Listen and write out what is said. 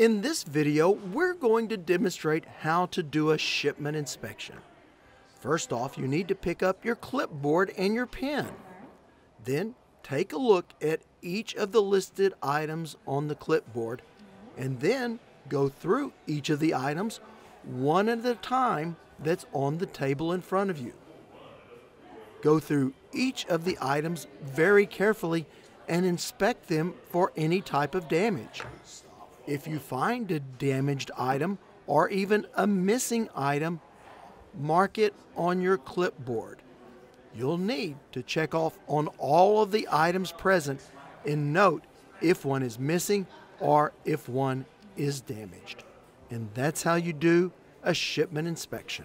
In this video, we're going to demonstrate how to do a shipment inspection. First off, you need to pick up your clipboard and your pen. Then take a look at each of the listed items on the clipboard and then go through each of the items one at a time that's on the table in front of you. Go through each of the items very carefully and inspect them for any type of damage. If you find a damaged item or even a missing item, mark it on your clipboard. You'll need to check off on all of the items present and note if one is missing or if one is damaged. And that's how you do a shipment inspection.